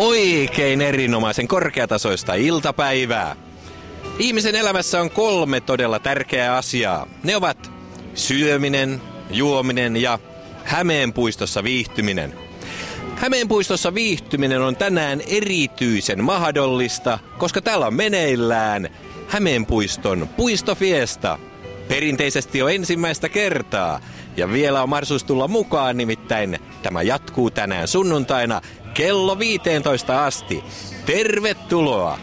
Oikein erinomaisen korkeatasoista iltapäivää. Ihmisen elämässä on kolme todella tärkeää asiaa. Ne ovat syöminen, juominen ja Hämeenpuistossa viihtyminen. Hämeenpuistossa viihtyminen on tänään erityisen mahdollista, koska täällä on meneillään Hämeenpuiston puistofiesta. Perinteisesti jo ensimmäistä kertaa. Ja vielä on mahdollisuus tulla mukaan, nimittäin tämä jatkuu tänään sunnuntaina kello 15 asti. Tervetuloa!